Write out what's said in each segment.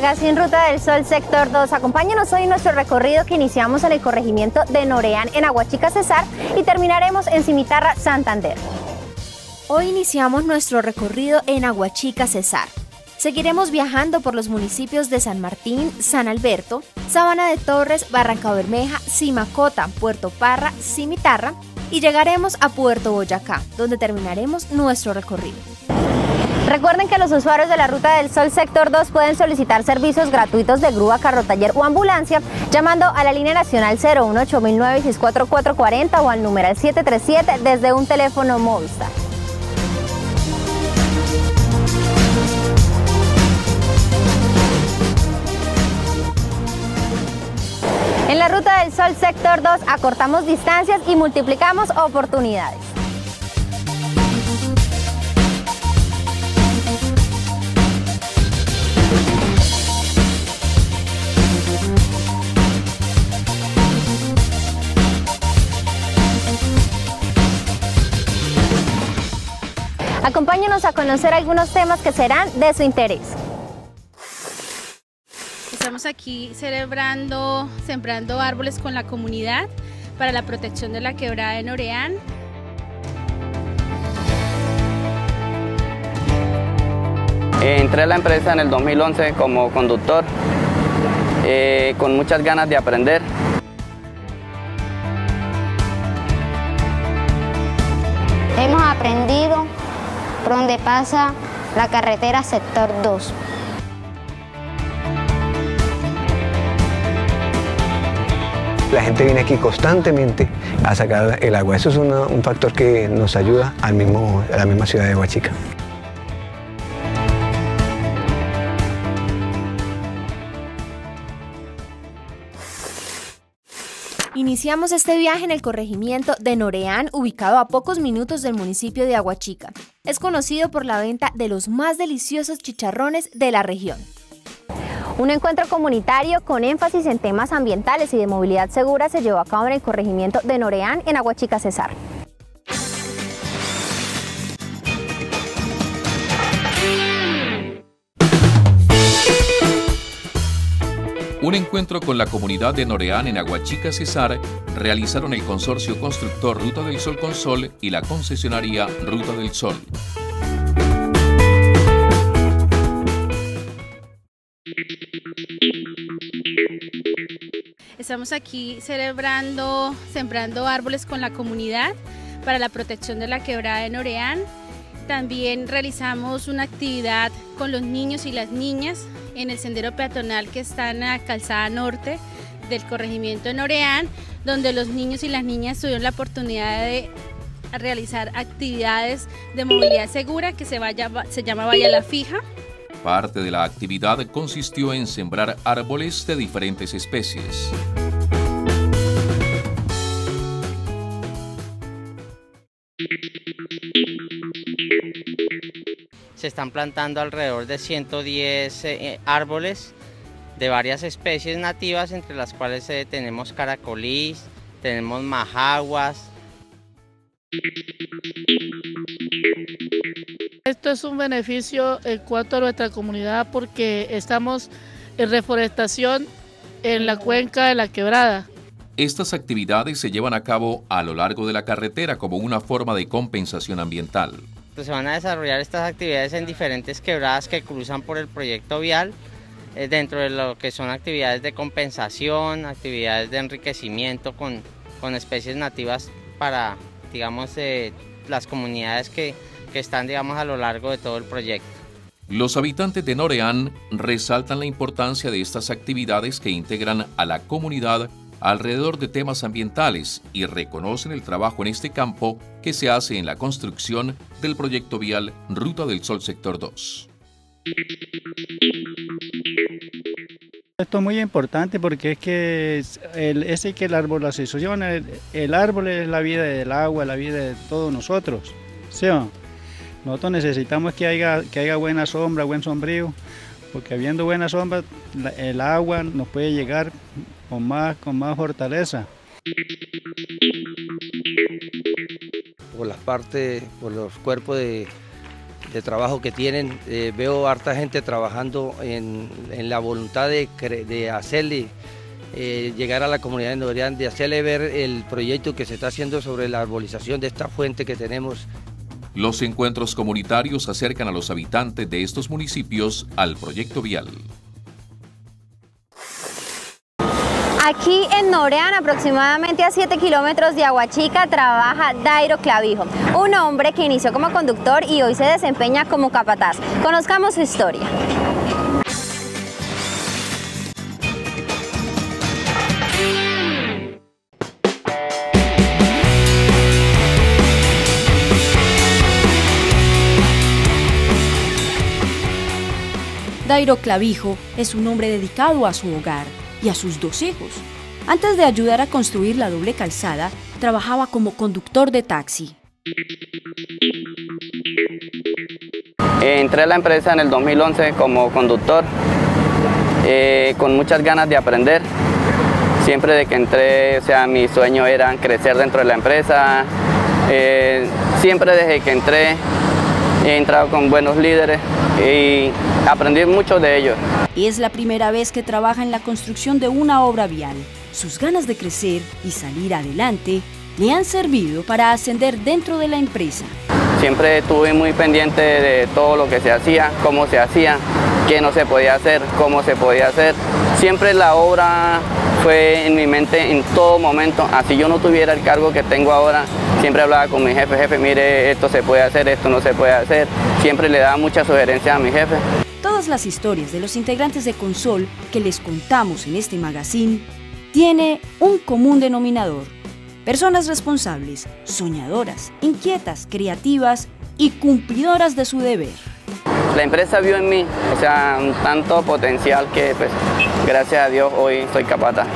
Magazine Ruta del Sol Sector 2. Acompáñanos hoy en nuestro recorrido que iniciamos en el corregimiento de Noreán en Aguachica Cesar y terminaremos en Cimitarra, Santander. Hoy iniciamos nuestro recorrido en Aguachica Cesar. Seguiremos viajando por los municipios de San Martín, San Alberto, Sabana de Torres, Barranca Bermeja, Simacota, Puerto Parra, Cimitarra y llegaremos a Puerto Boyacá, donde terminaremos nuestro recorrido. Recuerden que los usuarios de la Ruta del Sol Sector 2 pueden solicitar servicios gratuitos de grúa, carro taller o ambulancia llamando a la línea nacional 018 o al numeral 737 desde un teléfono Movistar. En la Ruta del Sol Sector 2 acortamos distancias y multiplicamos oportunidades. Acompáñenos a conocer algunos temas que serán de su interés. Estamos aquí celebrando, sembrando árboles con la comunidad para la protección de la quebrada de Noreán. Entré a la empresa en el 2011 como conductor, eh, con muchas ganas de aprender. Donde pasa la carretera sector 2. La gente viene aquí constantemente a sacar el agua. Eso es un factor que nos ayuda al mismo, a la misma ciudad de Huachica. Iniciamos este viaje en el corregimiento de Noreán, ubicado a pocos minutos del municipio de Aguachica. Es conocido por la venta de los más deliciosos chicharrones de la región. Un encuentro comunitario con énfasis en temas ambientales y de movilidad segura se llevó a cabo en el corregimiento de Noreán, en Aguachica, Cesar. Un encuentro con la comunidad de Noreán en Aguachica Cesar realizaron el consorcio constructor Ruta del Sol con Sol y la concesionaria Ruta del Sol. Estamos aquí celebrando, sembrando árboles con la comunidad para la protección de la quebrada de Noreán. También realizamos una actividad con los niños y las niñas en el sendero peatonal que está en la calzada norte del corregimiento de Noreán, donde los niños y las niñas tuvieron la oportunidad de realizar actividades de movilidad segura que se, llama Vaya la Fija. Parte de la actividad consistió en sembrar árboles de diferentes especies. Se están plantando alrededor de 110 eh, árboles de varias especies nativas, entre las cuales eh, tenemos caracolís, tenemos majaguas. Esto es un beneficio en cuanto a nuestra comunidad porque estamos en reforestación en la cuenca de la quebrada. Estas actividades se llevan a cabo a lo largo de la carretera como una forma de compensación ambiental. Pues, se van a desarrollar estas actividades en diferentes quebradas que cruzan por el proyecto vial, eh, dentro de lo que son actividades de compensación, actividades de enriquecimiento con, con especies nativas para, digamos, eh, las comunidades que, que están, digamos, a lo largo de todo el proyecto. Los habitantes de Noreán resaltan la importancia de estas actividades que integran a la comunidad alrededor de temas ambientales y reconocen el trabajo en este campo que se hace en la construcción del proyecto vial Ruta del Sol Sector 2. Esto es muy importante porque es que el, ese que el árbol el, el, árbol es la vida del agua, la vida de todos nosotros. ¿sí? Nosotros necesitamos que haya, que haya buena sombra, buen sombrío, porque habiendo buena sombra, el agua nos puede llegar con más, con más fortaleza. Por las partes, por los cuerpos de, trabajo que tienen. Eh, veo harta gente trabajando en, la voluntad de, de hacerle eh, llegar a la comunidad de de hacerle ver el proyecto que se está haciendo sobre la arbolización de esta fuente que tenemos. Los encuentros comunitarios acercan a los habitantes de estos municipios al proyecto vial. Aquí en Norean, aproximadamente a 7 kilómetros de Aguachica, trabaja Dairo Clavijo, un hombre que inició como conductor y hoy se desempeña como capataz. Conozcamos su historia. Dairo Clavijo es un hombre dedicado a su hogar y a sus dos hijos. Antes de ayudar a construir la doble calzada, trabajaba como conductor de taxi. Entré a la empresa en el 2011 como conductor, eh, con muchas ganas de aprender. Siempre de que entré, o sea, mi sueño era crecer dentro de la empresa. Eh, siempre desde que entré he entrado con buenos líderes y aprendí mucho de ellos. Es la primera vez que trabaja en la construcción de una obra vial. Sus ganas de crecer y salir adelante le han servido para ascender dentro de la empresa. Siempre estuve muy pendiente de todo lo que se hacía, cómo se hacía, qué no se podía hacer, cómo se podía hacer. Siempre la obra fue en mi mente en todo momento. Así yo no tuviera el cargo que tengo ahora, siempre hablaba con mi jefe, jefe, mire, esto se puede hacer, esto no se puede hacer. Siempre le daba muchas sugerencias a mi jefe. Todas las historias de los integrantes de Consol que les contamos en este magazine tiene un común denominador. Personas responsables, soñadoras, inquietas, creativas y cumplidoras de su deber. La empresa vio en mí, o sea, un tanto potencial que pues gracias a Dios hoy soy capata.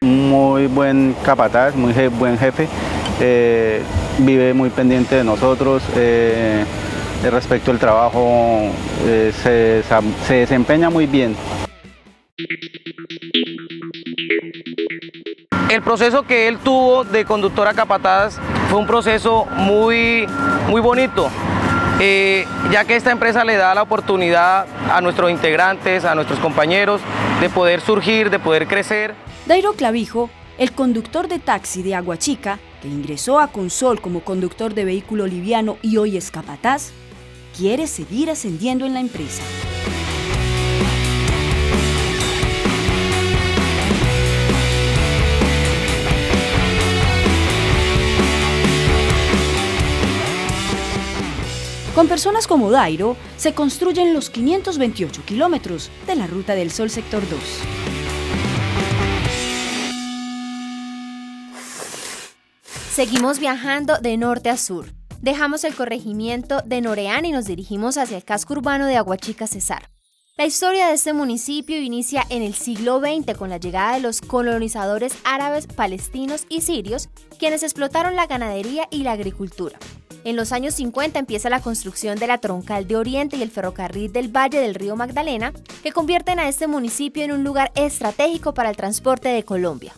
Muy buen capataz, muy buen jefe, eh, vive muy pendiente de nosotros, eh, respecto al trabajo eh, se, se desempeña muy bien. El proceso que él tuvo de conductor a capataz fue un proceso muy, muy bonito, eh, ya que esta empresa le da la oportunidad a nuestros integrantes, a nuestros compañeros, de poder surgir, de poder crecer. Dairo Clavijo, el conductor de taxi de Aguachica, ingresó a Consol como conductor de vehículo liviano y hoy es capataz, quiere seguir ascendiendo en la empresa. Con personas como Dairo, se construyen los 528 kilómetros de la Ruta del Sol Sector 2. Seguimos viajando de norte a sur. Dejamos el corregimiento de Noreán y nos dirigimos hacia el casco urbano de Aguachica Cesar. La historia de este municipio inicia en el siglo XX con la llegada de los colonizadores árabes, palestinos y sirios, quienes explotaron la ganadería y la agricultura. En los años 50 empieza la construcción de la Troncal de Oriente y el ferrocarril del Valle del Río Magdalena, que convierten a este municipio en un lugar estratégico para el transporte de Colombia.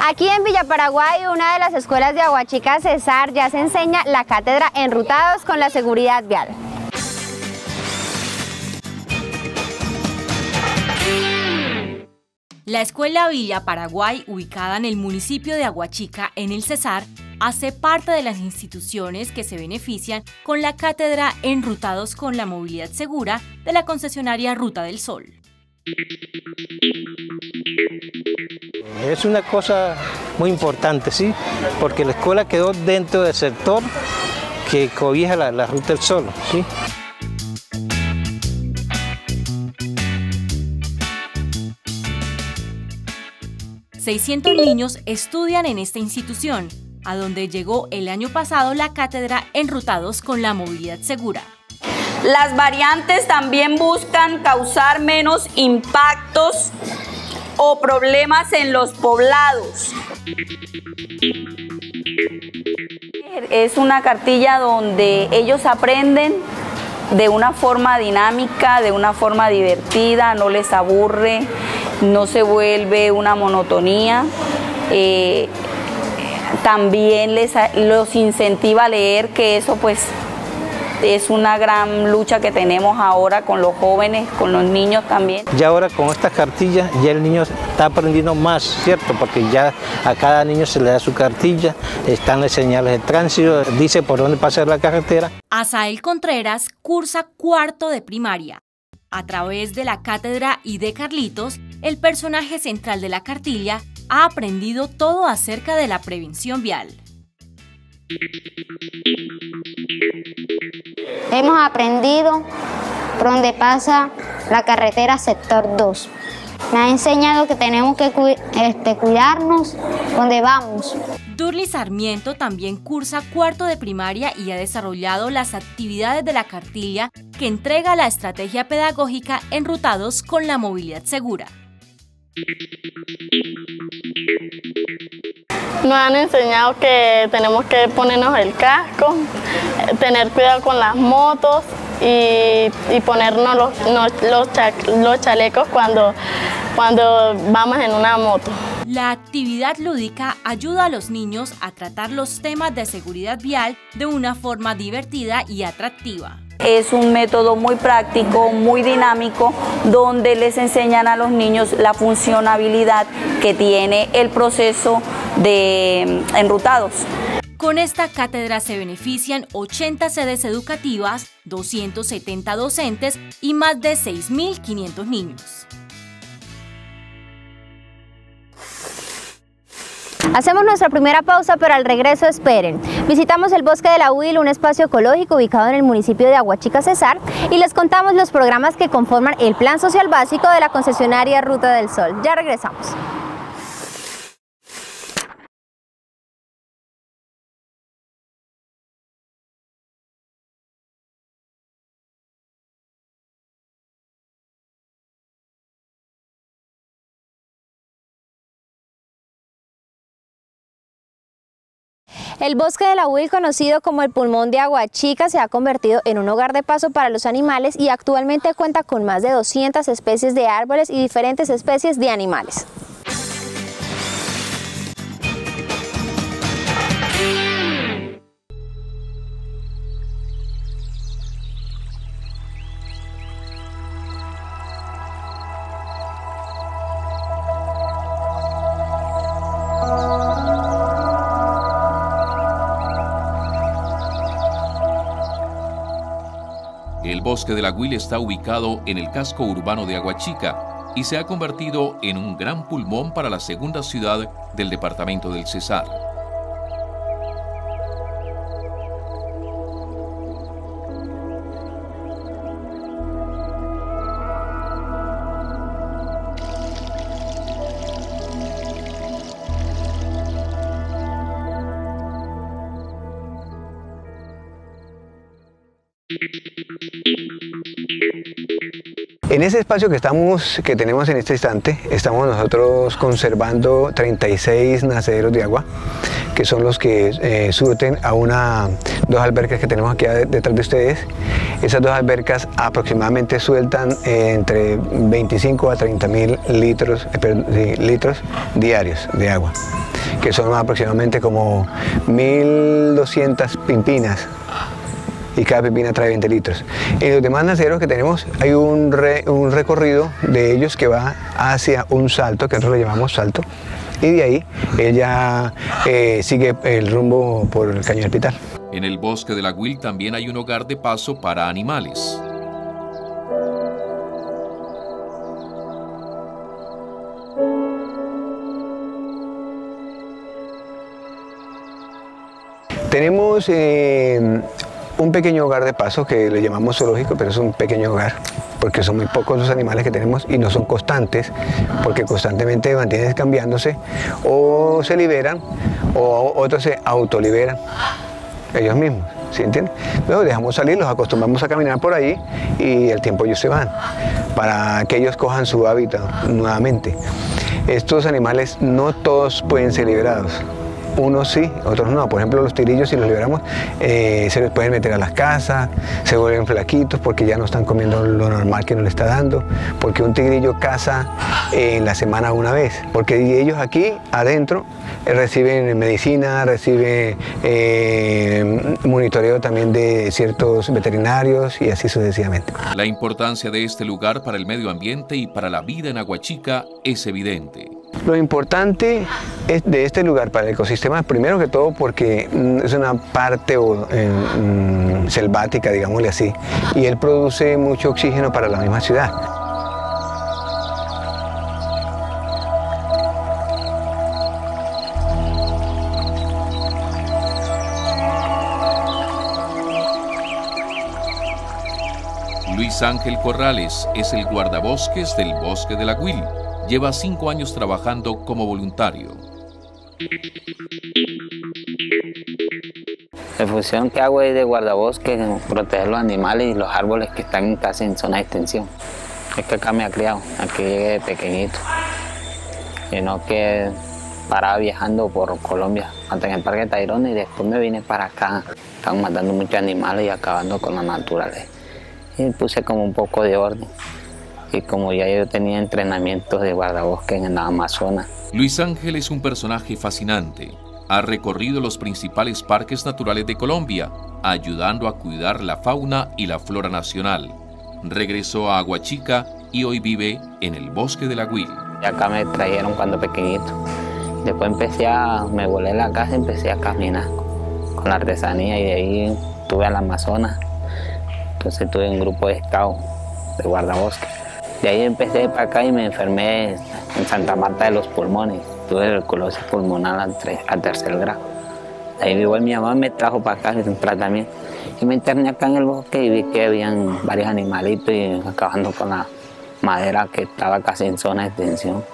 Aquí en Villa Paraguay, una de las escuelas de Aguachica Cesar, ya se enseña la cátedra Enrutados con la seguridad vial. La Escuela Villa Paraguay, ubicada en el municipio de Aguachica, en el Cesar, hace parte de las instituciones que se benefician con la cátedra Enrutados con la Movilidad Segura de la concesionaria Ruta del Sol. Es una cosa muy importante, ¿sí? Porque la escuela quedó dentro del sector que cobija la, Ruta del Sol, ¿sí? 600 niños estudian en esta institución a donde llegó el año pasado la cátedra Enrutados con la Movilidad Segura. Las variantes también buscan causar menos impactos o problemas en los poblados. Es una cartilla donde ellos aprenden de una forma dinámica, de una forma divertida, no les aburre, no se vuelve una monotonía. Eh, también les, los incentiva a leer, que eso pues es una gran lucha que tenemos ahora con los jóvenes, con los niños también. Ya ahora con estas cartillas ya el niño está aprendiendo más, ¿cierto? Porque ya a cada niño se le da su cartilla, están las señales de tránsito, dice por dónde pasar la carretera. Asael Contreras cursa cuarto de primaria. A través de la cátedra y de Carlitos, el personaje central de la cartilla ha aprendido todo acerca de la prevención vial. Hemos aprendido por donde pasa la carretera sector 2. Me ha enseñado que tenemos que este, cuidarnos donde vamos. Durli Sarmiento también cursa cuarto de primaria y ha desarrollado las actividades de la cartilla que entrega la estrategia pedagógica enrutados con la movilidad segura. Nos han enseñado que tenemos que ponernos el casco, tener cuidado con las motos y, ponernos los, los, chalecos cuando, cuando vamos en una moto. La actividad lúdica ayuda a los niños a tratar los temas de seguridad vial de una forma divertida y atractiva. Es un método muy práctico, muy dinámico, donde les enseñan a los niños la funcionabilidad que tiene el proceso de mm, enrutados. Con esta cátedra se benefician 80 sedes educativas, 270 docentes y más de 6.500 niños. Hacemos nuestra primera pausa, pero al regreso esperen. Visitamos el Bosque de la Huil, un espacio ecológico ubicado en el municipio de Aguachica Cesar, y les contamos los programas que conforman el Plan Social Básico de la concesionaria Ruta del Sol. Ya regresamos. El bosque de la conocido como el pulmón de Agua Chica, se ha convertido en un hogar de paso para los animales y actualmente cuenta con más de 200 especies de árboles y diferentes especies de animales. Bosque de la Huila está ubicado en el casco urbano de Aguachica y se ha convertido en un gran pulmón para la segunda ciudad del departamento del Cesar. En ese espacio que, estamos, que tenemos en este instante, estamos nosotros conservando 36 nacederos de agua, que son los que eh, surten a una, dos albercas que tenemos aquí detrás de ustedes. Esas dos albercas aproximadamente sueltan eh, entre 25 a 30 mil litros, eh, litros diarios de agua, que son aproximadamente como 1.200 pimpinas y cada pepina trae 20 litros. En los demás naceros que tenemos hay un, recorrido de ellos que va hacia un salto, que nosotros le llamamos salto, y de ahí ella eh, sigue el rumbo por el Caño del Pital. En el bosque de la Huil también hay un hogar de paso para animales. Tenemos eh, un pequeño hogar de paso que le llamamos zoológico, pero es un pequeño hogar porque son muy pocos los animales que tenemos y no son constantes, porque constantemente mantienen cambiándose o se liberan o otros se autoliberan ellos mismos, ¿sí entienden? Luego dejamos salir, los acostumbramos a caminar por ahí y el tiempo ellos se van para que ellos cojan su hábitat nuevamente. Estos animales no todos pueden ser liberados unos sí, otros no. Por ejemplo, los tigrillos si los liberamos eh, se les pueden meter a las casas, se vuelven flaquitos porque ya no están comiendo lo normal que nos le está dando, porque un tigrillo caza en la semana una vez, porque ellos aquí adentro reciben medicina, reciben eh, monitoreo también de ciertos veterinarios y así sucesivamente. La importancia de este lugar para el medio ambiente y para la vida en Aguachica es evidente. Lo importante de este lugar para el ecosistema, primero que todo porque mm, es una parte eh, mm, selvática, digámosle así, y él produce mucho oxígeno para la misma ciudad. Luis Ángel Corrales es el guardabosques del Bosque de la Huil lleva cinco años trabajando como voluntario. La función que hago es de guardabosque, proteger los animales y los árboles que están casi en zona de extensión. Es que acá me ha criado, aquí llegué de pequeñito. Y no que paraba viajando por Colombia, hasta en el Parque Tayrona y después me vine para acá. Estaban matando muchos animales y acabando con la naturaleza. Y puse como un poco de orden y como ya yo tenía entrenamientos de guardabosque en la Amazonas. Luis Ángel es un personaje fascinante. Ha recorrido los principales parques naturales de Colombia, ayudando a cuidar la fauna y la flora nacional. Regresó a Aguachica y hoy vive en el bosque de la Huil. Acá me trajeron cuando pequeñito. Después empecé a, me volé a la casa y empecé a caminar con la artesanía y de ahí estuve al Amazonas. Entonces tuve un grupo de scouts de guardabosque. De ahí empecé para acá y me enfermé en Santa Marta de los pulmones. Tuve tuberculosis pulmonar al, tercer grado. De ahí igual mi mamá me trajo para acá un tratamiento. Y me interné acá en el bosque y vi que habían varios animalitos y acabando con la madera que estaba casi en zona de extensión.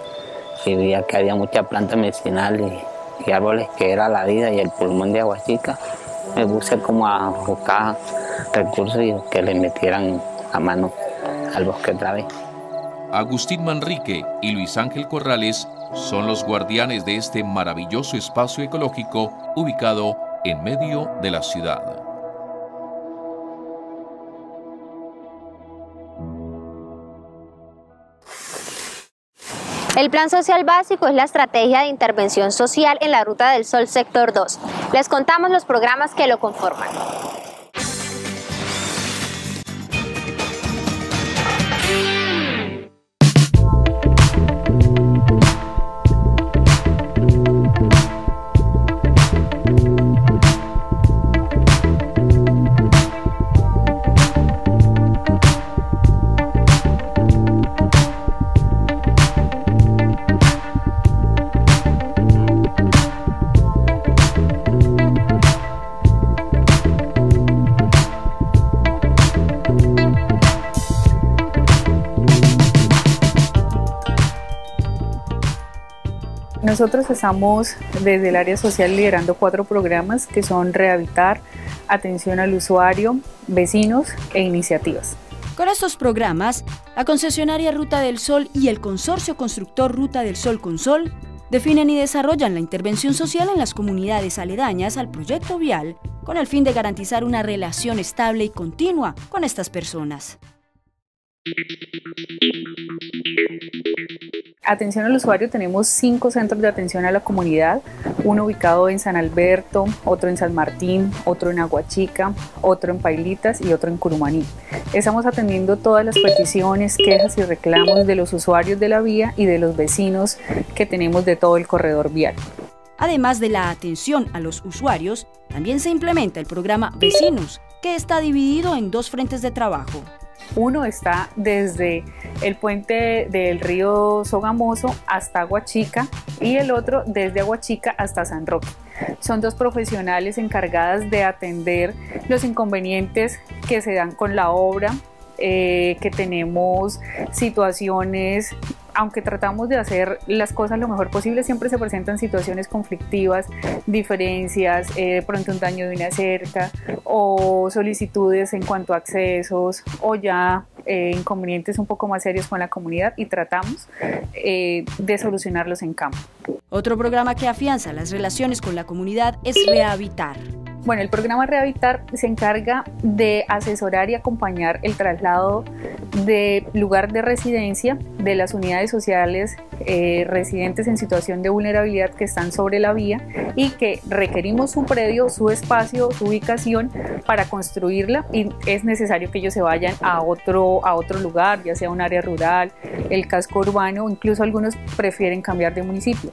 Y vi que había mucha planta medicinal y, árboles que era la vida y el pulmón de Aguachica. Me puse como a buscar recursos y que le metieran a mano al bosque otra vez. Agustín Manrique y Luis Ángel Corrales son los guardianes de este maravilloso espacio ecológico ubicado en medio de la ciudad. El Plan Social Básico es la estrategia de intervención social en la Ruta del Sol Sector 2. Les contamos los programas que lo conforman. Nosotros estamos desde el área social liderando cuatro programas que son Rehabitar, Atención al Usuario, Vecinos e Iniciativas. Con estos programas, la concesionaria Ruta del Sol y el consorcio constructor Ruta del Sol Consol definen y desarrollan la intervención social en las comunidades aledañas al proyecto vial con el fin de garantizar una relación estable y continua con estas personas. Atención al usuario, tenemos cinco centros de atención a la comunidad, uno ubicado en San Alberto, otro en San Martín, otro en Aguachica, otro en Pailitas y otro en Curumaní. Estamos atendiendo todas las peticiones, quejas y reclamos de los usuarios de la vía y de los vecinos que tenemos de todo el corredor vial. Además de la atención a los usuarios, también se implementa el programa Vecinos, que está dividido en dos frentes de trabajo. Uno está desde el puente del río Sogamoso hasta Aguachica y el otro desde Aguachica hasta San Roque. Son dos profesionales encargadas de atender los inconvenientes que se dan con la obra, eh, que tenemos situaciones aunque tratamos de hacer las cosas lo mejor posible, siempre se presentan situaciones conflictivas, diferencias, eh, de pronto un daño de una cerca o solicitudes en cuanto a accesos o ya eh, inconvenientes un poco más serios con la comunidad y tratamos eh, de solucionarlos en campo. Otro programa que afianza las relaciones con la comunidad es Rehabitar. Bueno, el programa Rehabitar se encarga de asesorar y acompañar el traslado de lugar de residencia de las unidades sociales eh, residentes en situación de vulnerabilidad que están sobre la vía y que requerimos su predio, su espacio, su ubicación para construirla y es necesario que ellos se vayan a otro, a otro lugar, ya sea un área rural, el casco urbano, incluso algunos prefieren cambiar de municipio.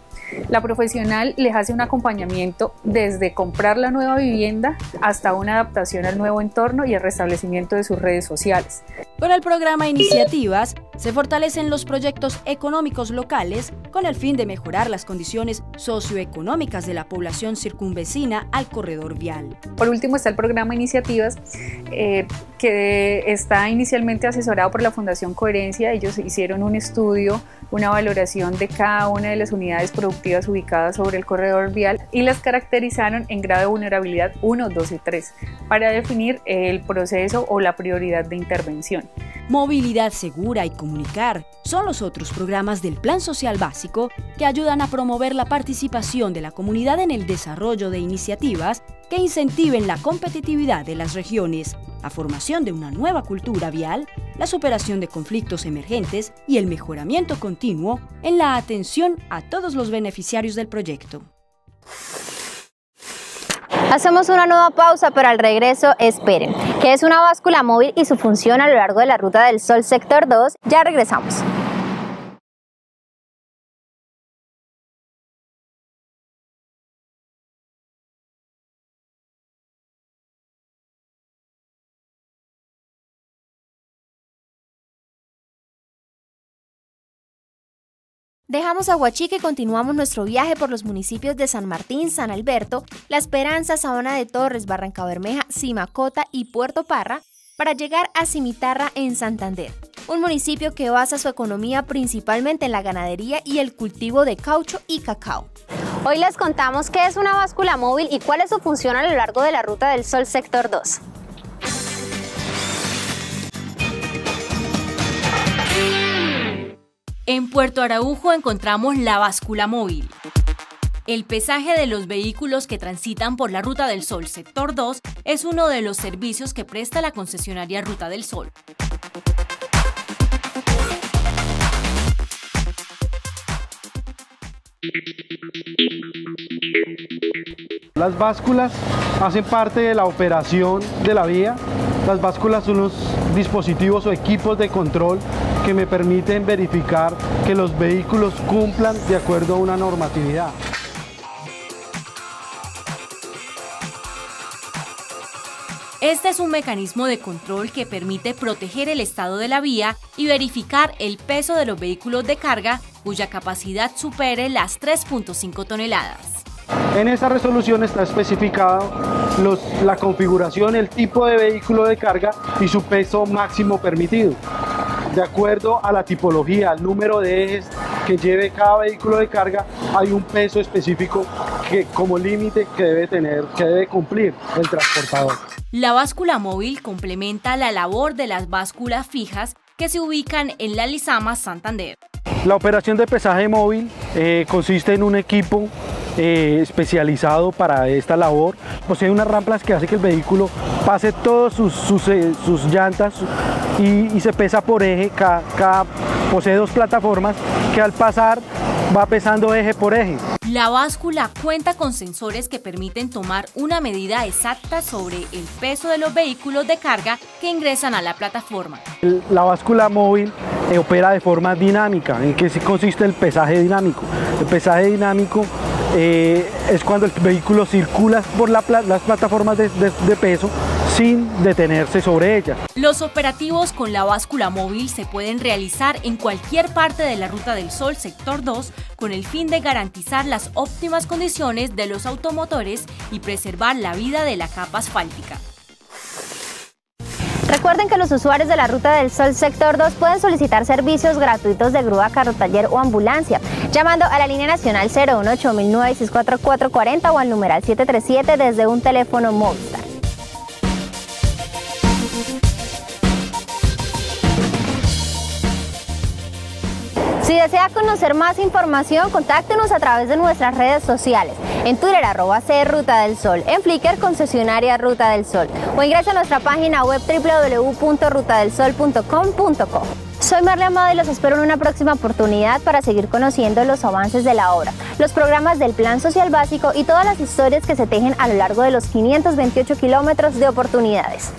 La profesional les hace un acompañamiento desde comprar la nueva vivienda hasta una adaptación al nuevo entorno y el restablecimiento de sus redes sociales. Con el programa Iniciativas se fortalecen los proyectos económicos locales con el fin de mejorar las condiciones socioeconómicas de la población circunvecina al corredor vial. Por último está el programa Iniciativas eh, que está inicialmente asesorado por la Fundación Coherencia. Ellos hicieron un estudio, una valoración de cada una de las unidades productivas ubicadas sobre el corredor vial y las caracterizaron en grado de vulnerabilidad 1, 2 y 3 para definir el proceso o la prioridad de intervención. Movilidad segura y comunicar son los otros programas del Plan Social Básico que ayudan a promover la participación de la comunidad en el desarrollo de iniciativas que incentiven la competitividad de las regiones, la formación de una nueva cultura vial, la superación de conflictos emergentes y el mejoramiento continuo en la atención a todos los beneficiarios del proyecto. Hacemos una nueva pausa, pero al regreso esperen, que es una báscula móvil y su función a lo largo de la Ruta del Sol Sector 2. Ya regresamos. Dejamos Aguachica y continuamos nuestro viaje por los municipios de San Martín, San Alberto, La Esperanza, Sabana de Torres, Barranca Bermeja, Simacota y Puerto Parra para llegar a Cimitarra en Santander, un municipio que basa su economía principalmente en la ganadería y el cultivo de caucho y cacao. Hoy les contamos qué es una báscula móvil y cuál es su función a lo largo de la Ruta del Sol Sector 2. En Puerto Araujo encontramos la báscula móvil. El pesaje de los vehículos que transitan por la Ruta del Sol Sector 2 es uno de los servicios que presta la concesionaria Ruta del Sol. Las básculas hacen parte de la operación de la vía. Las básculas son los dispositivos o equipos de control que me permiten verificar que los vehículos cumplan de acuerdo a una normatividad. Este es un mecanismo de control que permite proteger el estado de la vía y verificar el peso de los vehículos de carga cuya capacidad supere las 3.5 toneladas. En esta resolución está especificado la configuración, el tipo de vehículo de carga y su peso máximo permitido de acuerdo a la tipología, al número de ejes que lleve cada vehículo de carga, hay un peso específico que como límite que debe tener, que debe cumplir el transportador. La báscula móvil complementa la labor de las básculas fijas que se ubican en la Lizama Santander. La operación de pesaje móvil eh, consiste en un equipo eh, especializado para esta labor. Posee unas rampas que hace que el vehículo pase todas sus, sus, eh, llantas y, se pesa por eje. Cada, posee dos plataformas que al pasar va pesando eje por eje. La báscula cuenta con sensores que permiten tomar una medida exacta sobre el peso de los vehículos de carga que ingresan a la plataforma. La báscula móvil eh, opera de forma dinámica. ¿En qué consiste el pesaje dinámico? El pesaje dinámico eh, es cuando el vehículo circula por las plataformas de, de peso sin detenerse sobre ella. Los operativos con la báscula móvil se pueden realizar en cualquier parte de la Ruta del Sol sector 2 con el fin de garantizar las óptimas condiciones de los automotores y preservar la vida de la capa asfáltica. Recuerden que los usuarios de la Ruta del Sol Sector 2 pueden solicitar servicios gratuitos de grúa, carro taller o ambulancia, llamando a la línea nacional 018 o al numeral 737 desde un teléfono Movistar. Si desea conocer más información, contáctenos a través de nuestras redes sociales. En Twitter, arroba C Ruta del Sol. En Flickr, concesionaria Ruta del Sol. O ingrese a nuestra página web www.rutadelsol.com.co. Soy Marle Amado y los espero en una próxima oportunidad para seguir conociendo los avances de la obra, los programas del Plan Social Básico y todas las historias que se tejen a lo largo de los 528 kilómetros de oportunidades.